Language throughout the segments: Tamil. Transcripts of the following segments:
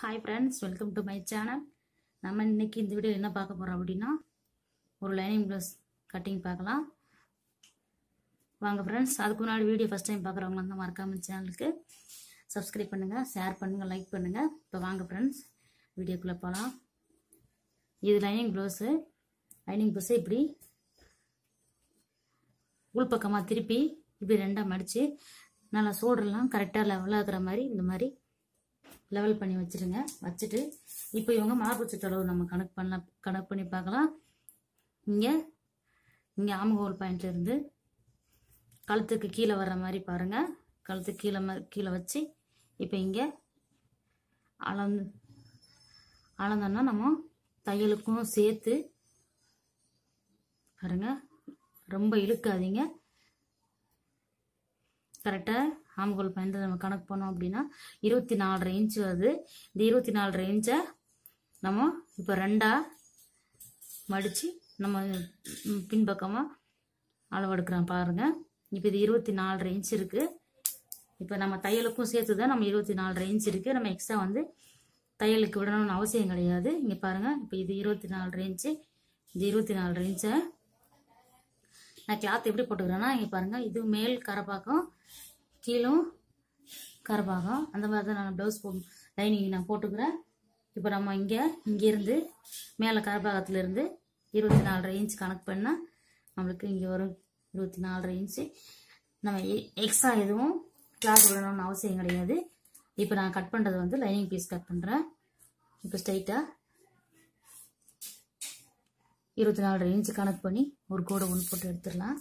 Hi friends welcome to my channel நம்ம இன்றைக்கி இந்த வீடியோ என்ன பார்க்க போகிறோம் அப்படின்னா ஒரு லைனிங் ப்ளவுஸ் கட்டிங் பார்க்கலாம். வாங்க ஃப்ரெண்ட்ஸ் அதுக்கு முன்னாடி வீடியோ ஃபஸ்ட் டைம் பார்க்குறவங்க வந்து மறக்காமல் சேனலுக்கு சப்ஸ்கிரைப் பண்ணுங்கள் ஷேர் பண்ணுங்கள் லைக் பண்ணுங்கள் இப்போ வாங்க ஃப்ரெண்ட்ஸ் வீடியோக்குள்ளே போகலாம் இது லைனிங் ப்ளவுஸு லைனிங் ப்ளவுஸை இப்படி உள்பக்கமாக திருப்பி இப்படி ரெண்டாக மடித்து நல்லா சோடுறலாம் கரெக்டாக லெவலாக இருக்கிற மாதிரி இந்த மாதிரி லெவல் பண்ணி வச்சுருங்க. வச்சுட்டு இப்போ இவங்க மார்பு சுற்றளவு நம்ம கணக்கு பண்ண கணக்கு பண்ணி பார்க்கலாம். இங்கே இங்கே ஆமகோல் பாயிண்ட்லேருந்து கழுத்துக்கு கீழே வர்ற மாதிரி பாருங்கள் கழுத்துக்கு கீழே ம- கீழே வச்சு இப்போ இங்கே அளந்து அளந்தோன்னா நம்ம தையலுக்கும் சேர்த்து பாருங்க. ரொம்ப இழுக்காதீங்க. கரெக்டாக ஆம்கோல் பயந்து நம்ம கணக்கு பண்ணோம் அப்படின்னா இருபத்தி நாலரை இன்ச் வருது. இந்த இருபத்தி நாலரை இன்ச்சை நம்ம இப்போ ரெண்டாக மடித்து நம்ம பின்பக்கமாக அளவெடுக்கிறோம் பாருங்கள் இப்போ இது இருபத்தி நாலரை இன்ச் இருக்குது இப்போ நம்ம தையலுக்கும் சேர்த்து தான் நம்ம இருபத்தி நாலரை இன்ச் இருக்குது நம்ம எக்ஸ்ட்ரா வந்து தையலுக்கு விடணும்னு அவசியம் கிடையாது. இங்கே பாருங்கள் இப்போ இது இருபத்தி நாலரை இன்ச்சு இது இருபத்தி நாலரை இன்ச்சை நான் கிளாத் எப்படி போட்டுக்கிறேன்னா இங்கே பாருங்கள் இது மேல் கரப்பாக்கம் கீழும் கரப்பாக்கம் அந்த மாதிரி தான் நான் ப்ளவுஸ் போ லைனிங் நான் போட்டுக்கிறேன். இப்போ நம்ம இங்கே இங்கேருந்து மேலே கரப்பாக்கத்துலேருந்து இருபத்தி நாலரை இன்ச் கணக்கு பண்ணால் நம்மளுக்கு இங்கே வரும் இருபத்தி நாலரை இன்ச்சு நம்ம எக்ஸ்ட்ரா எதுவும் கிளாத் விடணும்னு அவசியம் கிடையாது. இப்போ நான் கட் பண்ணுறது வந்து லைனிங் பீஸ் கட் பண்ணுறேன் இப்போ ஸ்ட்ரைட்டாக இருபத்தி நாலரை இன்ச்சு கணக்கு பண்ணி ஒரு கோடை ஒன்று போட்டு எடுத்துடலாம்.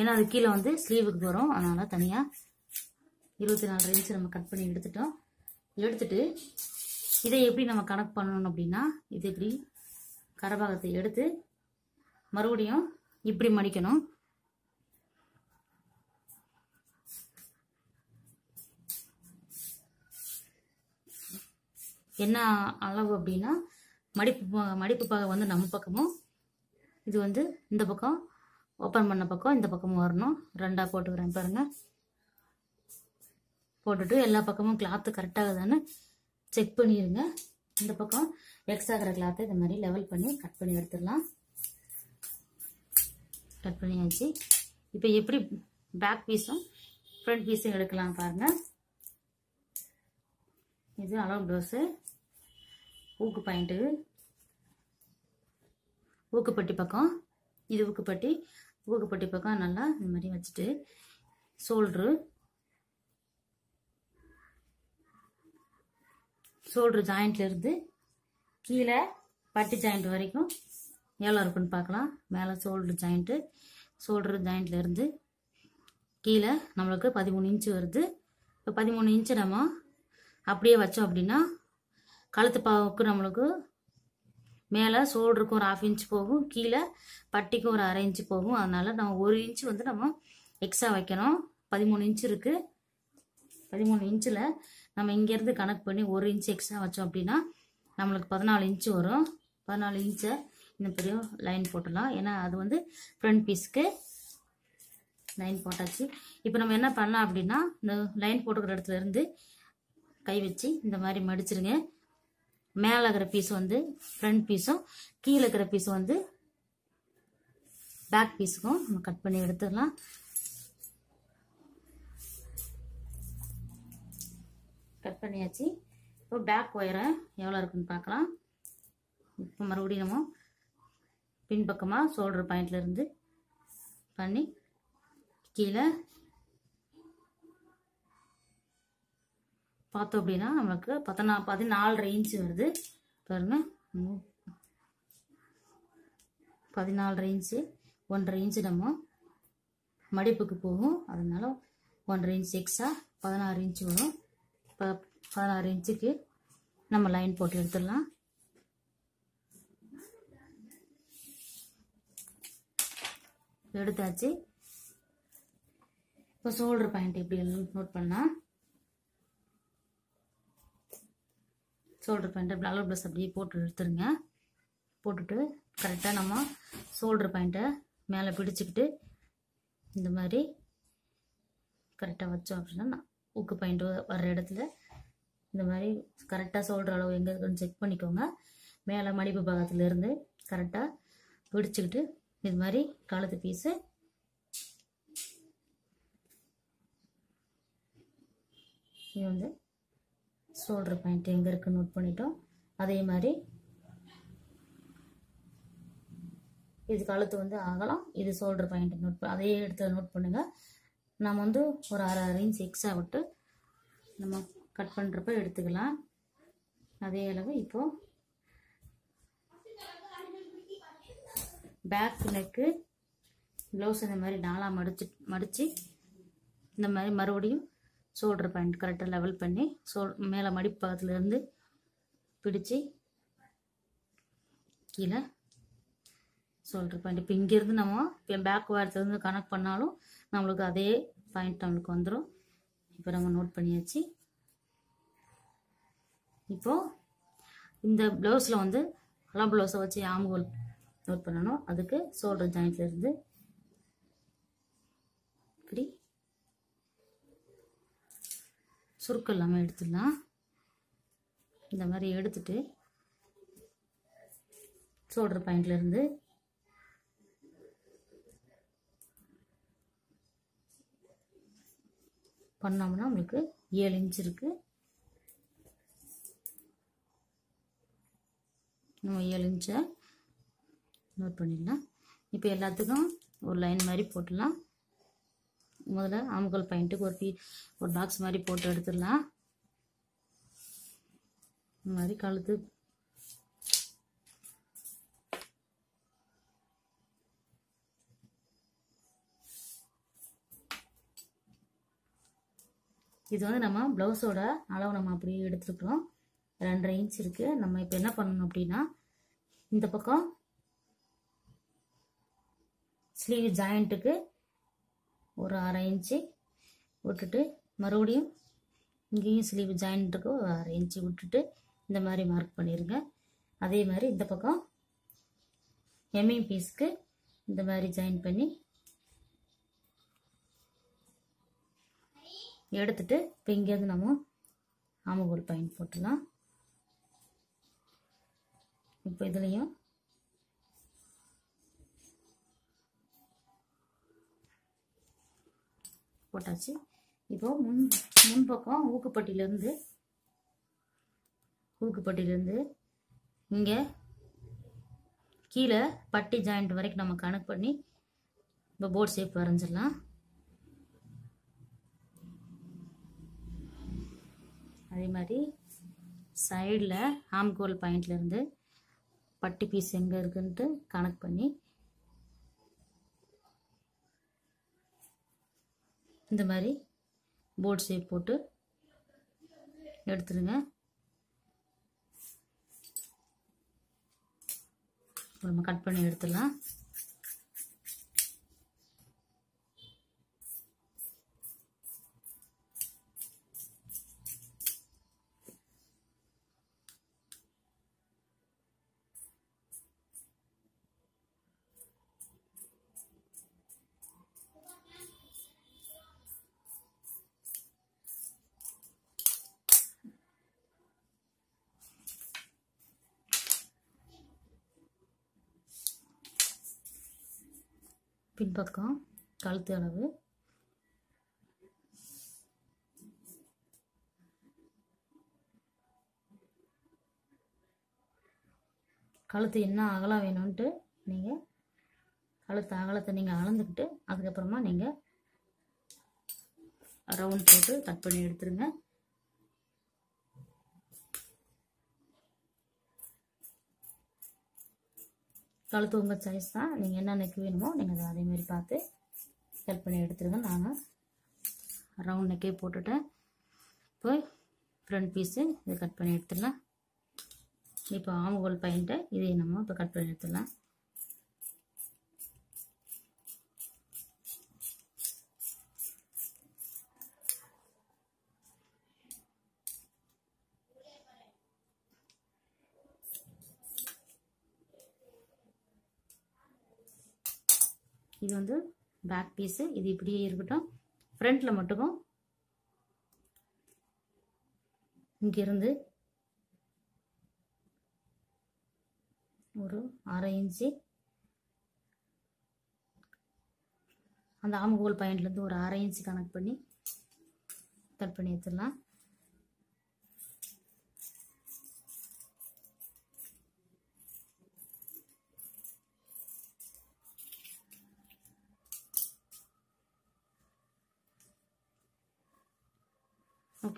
ஏன்னா அது கீழே வந்து ஸ்லீவுக்கு வரும். அதனால் தனியாக இருபத்தி நாலு இன்ச்சு நம்ம கட் பண்ணி எடுத்துட்டோம். எடுத்துட்டு இதை எப்படி நம்ம கணக்கு பண்ணணும் அப்படின்னா இது இப்படி கரபாகத்தை எடுத்து மறுபடியும் இப்படி மடிக்கணும். என்ன அளவு அப்படின்னா மடிப்பு மடிப்பு பகை வந்து நம்ம பக்கமும் இது வந்து இந்த பக்கம் ஓப்பன் பண்ண பக்கம் இந்த பக்கமும் வரணும். ரெண்டாக போட்டுக்கிறேன் பாருங்கள் போட்டுட்டு எல்லா பக்கமும் கிளாத்து கரெக்டாகுதான்னு செக் பண்ணிடுங்க இந்த பக்கம் எக்ஸ்ட்ரா இருக்கிற கிளாத்தை இந்த மாதிரி லெவல் பண்ணி கட் பண்ணி எடுத்துடலாம். கட் பண்ணியாச்சு. இப்போ எப்படி பேக் பீஸும் ஃப்ரண்ட் பீஸும் எடுக்கலாம் பாருங்கள் இது அளவு ப்ளவுஸு ஊக்கு பாயிண்ட்டு ஊக்குப்பட்டி பக்கம். இது ஊக்குப்பட்டி. ஊக்குப்பட்டி பக்கம் நல்லா இந்த மாதிரி வச்சுட்டு சோல்ட்ரு. சோல்ட்ரு ஜாயிண்ட்லேருந்து கீழே பட்டி ஜாயிண்ட் வரைக்கும் எவ்வளோ இருக்குன்னு பார்க்கலாம். மேலே சோல்ட்ரு ஜாயிண்ட்டு சோல்ட்ரு ஜாயிண்ட்லேருந்து கீழே நம்மளுக்கு பதிமூணு இன்ச்சு வருது. இப்போ பதிமூணு இன்ச்சு நம்ம அப்படியே வச்சோம் அப்படின்னா கழுத்து பாவுக்கு நம்மளுக்கு மேலே ஷோல்டருக்கும் ஒரு ஆஃப் இன்ச் போகும் கீழே பட்டிக்கும் ஒரு அரை இன்ச்சு போகும். அதனால நம்ம ஒரு இன்ச்சு வந்து நம்ம எக்ஸ்ட்ரா வைக்கணும். பதிமூணு இன்ச்சு இருக்குது பதிமூணு இன்ச்சில் நம்ம இங்கேருந்து கணக்கு பண்ணி ஒரு இன்ச்சு எக்ஸ்ட்ரா வச்சோம் அப்படின்னா நம்மளுக்கு பதினாலு இன்ச்சு வரும். பதினாலு இன்ச்சை இந்த பெரிய லைன் போட்டுடலாம். ஏன்னா அது வந்து ஃப்ரண்ட் பீஸ்க்கு லைன் போட்டாச்சு. இப்போ நம்ம என்ன பண்ணலாம் அப்படின்னா இந்த லைன் போட்டுக்கிற இடத்துல இருந்து கை வச்சு இந்த மாதிரி மடிச்சிருங்க. மேலே இருக்கிற பீஸ் வந்து ஃப்ரண்ட் பீஸும் கீழே இருக்கிற பீஸ் வந்து பேக் பீஸுக்கும் நம்ம கட் பண்ணி எடுத்துடலாம். கட் பண்ணியாச்சு. இப்போ பேக் ஒயரை எவ்வளோ இருக்குன்னு பார்க்கலாம். இப்போ மறுபடியும் நம்ம பின்பக்கமாக ஷோல்டர் பாயிண்ட்லேருந்து பண்ணி கீழே பார்த்தோம் அப்படின்னா நமக்கு பத்தனா பதினாலரை இன்ச்சு வருது. பாருங்க. பதினாலரை இன்ச்சு ஒன்றரை இன்ச்சு நம்ம மடிப்புக்கு போகும். அதனால ஒன்றரை இன்ச் எக்ஸ்ட்ரா பதினாறு இன்ச்சு வரும். இப்போ பதினாறு இன்ச்சுக்கு நம்ம லைன் போட்டு எடுத்துடலாம். எடுத்தாச்சு. இப்போ ஷோல்டர் பாயிண்ட் எப்படி நோட் பண்ணால் ஷோல்டர் பாயிண்ட்டை ப்ளவு ப்ளஸ் அப்படியே போட்டு எடுத்துருங்க. போட்டுட்டு கரெக்டாக நம்ம ஷோல்டர் பாயிண்ட்டை மேலே பிடிச்சிக்கிட்டு இந்த மாதிரி கரெக்டாக வச்சோம் அப்படின்னா ஊக்கு பாயிண்ட் வர்ற இடத்துல இந்த மாதிரி கரெக்டாக ஷோல்டர் அளவு எங்கே இருக்குன்னு செக் பண்ணிக்கோங்க. மேலே மடிப்பு பாகத்துலேருந்து கரெக்டாக பிடிச்சிக்கிட்டு இது மாதிரி கழுத்து பீஸு இது வந்து ஷோல்டர் பாயிண்ட் எங்கே இருக்குன்னு நோட் பண்ணிட்டோம். அதே மாதிரி இது கழுத்து வந்து அகலம் இது ஷோல்டர் பாயிண்ட் நோட் அதே இடத்துல நோட் பண்ணுங்கள் நம்ம வந்து ஒரு அரை அரை இன்ச் எக்ஸ்ட்ரா விட்டு நம்ம கட் பண்ணுறப்ப எடுத்துக்கலாம். அதே அளவு இப்போது பேக் நெக்கு ப்ளவுஸ் இந்த மாதிரி நாலாக மடிச்சு மடித்து இந்த மாதிரி மறுபடியும் ஷோல்டர் பாயிண்ட் கரெக்டாக லெவல் பண்ணி ஷோல் மேலே மடிப்பாகத்துலேருந்து பிடிச்சி கீழே ஷோல்டர் பாயிண்ட் இப்போ இங்கேருந்து நம்ம இப்போ பேக் வாரத்துலேருந்து கனெக்ட் பண்ணாலும் நம்மளுக்கு அதே பாயிண்ட் நம்மளுக்கு வந்துடும் இப்போ நம்ம நோட் பண்ணியாச்சு. இப்போது இந்த ப்ளவுஸில் வந்து நல்லா ப்ளவுஸை வச்சு ஆம்கோல் நோட் பண்ணணும். அதுக்கு ஷோல்டர் ஜாயிண்ட்லேருந்து இப்படி சுருக்கம் இல்லாமல் எடுத்துடலாம். இந்த மாதிரி எடுத்துட்டு ஷோல்டர் பாயிண்ட்லேருந்து பண்ணோம்னா உங்களுக்கு ஏழு இன்ச் இருக்குது நம்ம ஏழு இன்ச்சை நோட் பண்ணிடலாம். இப்போ எல்லாத்துக்கும் ஒரு லைன் மாதிரி போட்டுடலாம். முதல்ல ஆமுகல் பாயிண்ட்டுக்கு ஒரு பீ ஒரு பாக்ஸ் மாதிரி போட்டு எடுத்துடலாம். இந்த மாதிரி கழுத்து. இது வந்து நம்ம ப்ளவுஸோட அளவு நம்ம அப்படியே எடுத்துருக்குறோம். ரெண்டரை இன்ச் இருக்குது நம்ம இப்போ என்ன பண்ணணும் அப்படின்னா இந்த பக்கம் ஸ்லீவ் ஜாயிண்ட்டுக்கு ஒரு அரை இன்ச்சு விட்டுட்டு மறுபடியும் இங்கேயும் ஸ்லீவ் ஜாயிண்ட்டுக்கு ஒரு அரை இன்ச்சு விட்டுட்டு இந்த மாதிரி மார்க் பண்ணிடுங்க அதே மாதிரி இந்த பக்கம் எம்இ பீஸ்க்கு இந்த மாதிரி ஜாயின் பண்ணி எடுத்துட்டு இப்போ இங்கேருந்து நம்ம ஆமகோல் பாயிண்ட் போட்டுடலாம். இப்போ இதுலேயும் போட்டாச்சு. இப்போ முன் முன்பக்கம் ஊக்குப்பட்டியிலேருந்து ஊக்குப்பட்டியிலேருந்து இங்கே கீழே பட்டி ஜாயிண்ட் வரைக்கும் நம்ம கணக்கு பண்ணி இப்போ போர்ட் ஷேப் வரைஞ்சிடலாம். அதே மாதிரி சைடில் ஆம்கோல் பாயிண்ட்லேருந்து பட்டி பீஸ் எங்கே இருக்குன்ட்டு கணக்கு பண்ணி இந்த மாதிரி போர்ட் ஷேப் போட்டு எடுத்துருங்க. நம்ம கட் பண்ணி எடுத்துடலாம். பின்பக்கம் கழுத்து அளவு. கழுத்து என்ன அகலம் வேணும்ன்ட்டு நீங்கள் கழுத்து அகலத்தை நீங்கள் அளந்துக்கிட்டு அதுக்கப்புறமா நீங்கள் ரவுண்ட் போட்டு கட் பண்ணி எடுத்துருங்க. கழுத்து உங்கள் சைஸ் தான். நீங்கள் என்ன நெக் வேணுமோ நீங்கள் அதை அதே மாதிரி பார்த்து ஹெல்ப் பண்ணி எடுத்துருங்க. நான் ரவுண்ட் நெக்கே போட்டுட்டேன். இப்போ ஃப்ரண்ட் பீஸு இதை கட் பண்ணி எடுத்துடலாம். இப்போ ஆமுகோல் பாயிண்ட்டை இதை நம்ம இப்போ கட் பண்ணி எடுத்துடலாம். இது வந்து பேக் பீஸு இது இப்படியே இருக்கட்டும். ஃப்ரண்ட்டில் மட்டும் இங்கிருந்து ஒரு அரை இன்ச்சு. அந்த ஆமுகோல் பாயிண்ட்லேருந்து ஒரு அரை இன்ச்சு கனெக்ட் பண்ணி கட் பண்ணி எடுத்துடலாம்.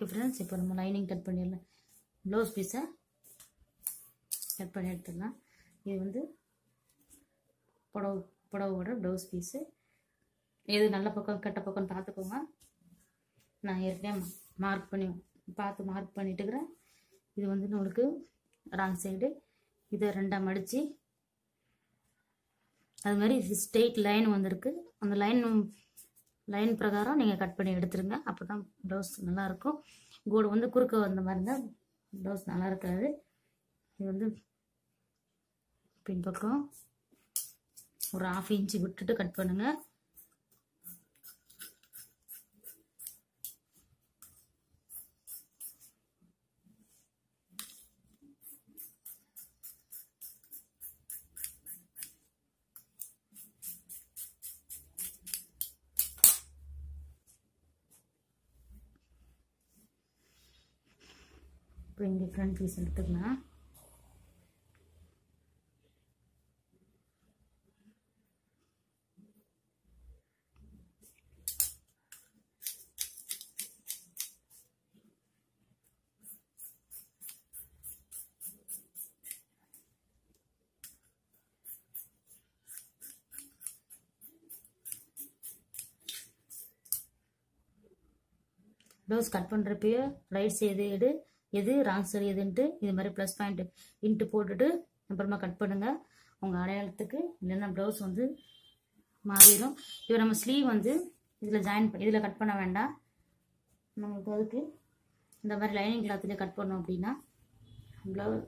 ஓகே ஃப்ரெண்ட்ஸ் இப்போ நம்ம லைனிங் கட் பண்ணிடலாம். ப்ளவுஸ் பீஸை கட் பண்ணி எடுத்துடலாம். இது வந்து புடவ புடவோட ப்ளவுஸ் பீஸு எது நல்ல பக்கம் கெட்ட பக்கம்னு பார்த்துக்கோங்க. நான் ஏற்கனவே மார்க் பண்ணி பார்த்து மார்க் பண்ணிட்டுக்கிறேன் இது வந்து நம்மளுக்கு ராங் சைடு இதை ரெண்டாக மடித்து அது மாதிரி ஸ்ட்ரெயிட் லைன் வந்திருக்கு. அந்த லைன் லைன் பிரகாரம் நீங்கள் கட் பண்ணி எடுத்துருங்க. அப்போ தான் ப்ளவுஸ் நல்லாயிருக்கும். கோடு வந்து குறுக்க வந்த மாதிரி இருந்தால் ப்ளவுஸ் நல்லா இருக்காது இது வந்து பின்பக்கம் ஒரு ஆஃப் இன்ச்சு விட்டுட்டு கட் பண்ணுங்கள் இப்போ இங்கே ஃப்ரண்ட் பீஸ் எடுத்துக்கலாம் ப்ளவுஸ் கட் பண்ணுறப்பயே ரைட் சைடு எடு. எது ராங் சரி எதுன்ட்டு இது மாதிரி ப்ளஸ் பாயிண்ட் இன்ட்டு போட்டுட்டு அப்புறமா கட் பண்ணுங்கள் உங்கள் அடையாளத்துக்கு இல்லைன்னா ப்ளவுஸ் வந்து மாறிடும். இப்போ நம்ம ஸ்லீவ் வந்து இதில் ஜாயின் இதில் கட் பண்ண வேண்டாம். நம்மளுக்கு அதுக்கு இந்த மாதிரி லைனிங் கிளாத்துலேயே கட் பண்ணோம் அப்படின்னா ப்ளவு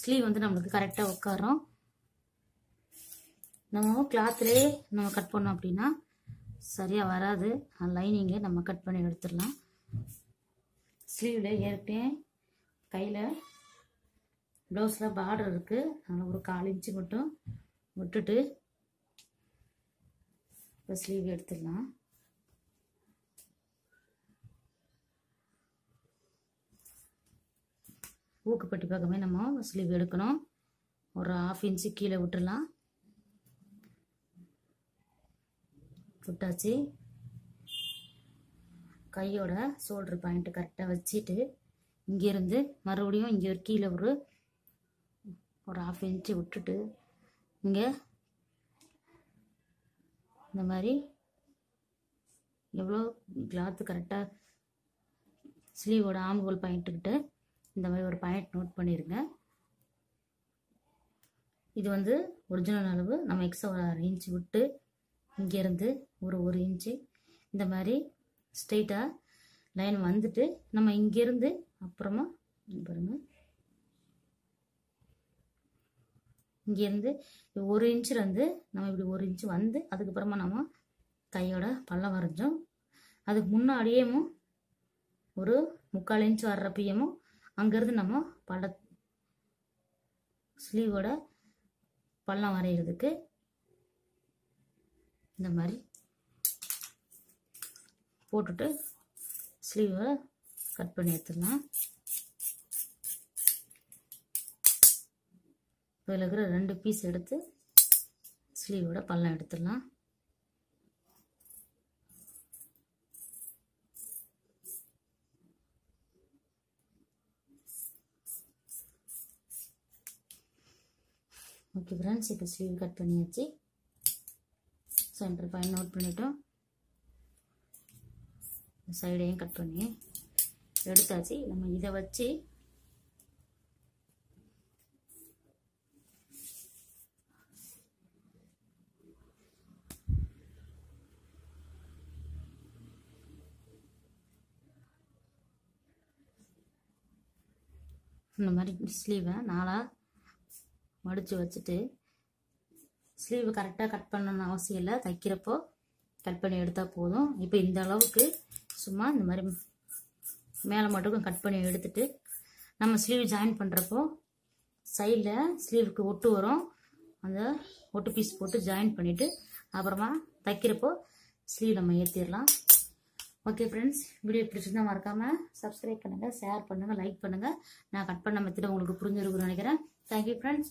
ஸ்லீவ் வந்து நம்மளுக்கு கரெக்டாக உட்காரும். நம்ம கிளாத்துலேயே நம்ம கட் பண்ணோம் அப்படின்னா சரியாக வராது. லைனிங்கை நம்ம கட் பண்ணி எடுத்துடலாம். ஸ்லீவில் ஏற்கனவே கையில் ப்ளவுஸில் பார்டர் இருக்குது அதனால் ஒரு கால் இன்ச்சு மட்டும் விட்டுட்டு இப்போ ஸ்லீவ் எடுத்துடலாம். ஊக்குப்பட்டி பக்கமே நம்ம ஸ்லீவ் எடுக்கணும். ஒரு ஆஃப் இன்ச்சு கீழே விட்டுடலாம். விட்டாச்சு. கையோட ஷோல்டர் பாயிண்ட்டு கரெக்டாக வச்சுட்டு இங்கேருந்து மறுபடியும் இங்கே ஒரு கீழே ஒரு ஒரு ஆஃப் இன்ச்சு விட்டுட்டு இங்கே இந்த மாதிரி எவ்வளோ கிளாத்து கரெக்டாக ஸ்லீவோட ஆம்கோல் பாயிண்ட்டுக்கிட்ட இந்த மாதிரி ஒரு பாயிண்ட் நோட் பண்ணிடுங்க இது வந்து ஒரிஜினல் அளவு. நம்ம எக்ஸ்ட்ரா ஒரு அரை இன்ச்சு விட்டு இங்கேருந்து ஒரு ஒரு இன்ச்சு இந்த மாதிரி ஸ்ட்ரெயிட்டாக லைன் வந்துட்டு நம்ம இங்கேருந்து அப்புறமா இங்க பாருங்க. இங்கேருந்து ஒரு இன்ச்சுலேருந்து நம்ம இப்படி ஒரு இன்ச்சு வந்து அதுக்கப்புறமா நம்ம கையோட பள்ளம் வரைஞ்சோம். அதுக்கு முன்னாடியேவும் ஒரு முக்கால் இன்ச் வர்றப்பையும் அங்கேருந்து நம்ம பள்ள ஸ்லீவோட பள்ளம் வரைகிறதுக்கு இந்த மாதிரி போட்டுட்டு ஸ்லீவை கட் பண்ணி எடுத்துடலாம். இதில் இருக்கிற ரெண்டு பீஸ் எடுத்து ஸ்லீவோட பள்ளம் எடுத்துடலாம். ஓகே ஃப்ரெண்ட்ஸ் இப்போ ஸ்லீவ் கட் பண்ணியாச்சு. சென்டர் பாயிண்ட் நோட் பண்ணிட்டோம். சைடையும் கட் பண்ணி எடுத்தாச்சு. நம்ம இதை வச்சு இந்த மாதிரி ஸ்லீவை நாளாக மடித்து வச்சுட்டு ஸ்லீவ் கரெக்டாக கட் பண்ணணும்னு அவசியம் இல்லை. தைக்கிறப்போ கட் பண்ணி எடுத்தால் போதும். இப்போ இந்த அளவுக்கு சும்மா இந்த மாதிரி மேலே மட்டும் கட் பண்ணி எடுத்துட்டு நம்ம ஸ்லீவ் ஜாயின் பண்ணுறப்போ சைடில் ஸ்லீவுக்கு ஒட்டு வரும். அந்த ஒட்டு பீஸ் போட்டு ஜாயின் பண்ணிவிட்டு அப்புறமா தைக்கிறப்போ ஸ்லீவ் நம்ம ஏற்றிடலாம் ஓகே ஃப்ரெண்ட்ஸ் வீடியோ பிடிச்சிருந்தா மறக்காமல் சப்ஸ்கிரைப் பண்ணுங்கள் ஷேர் பண்ணுங்கள் லைக் பண்ணுங்கள் நான் கட் பண்ண மெத்தட் உங்களுக்கு புரிஞ்சிருக்குன்னு நினைக்கிறேன். Thank you friends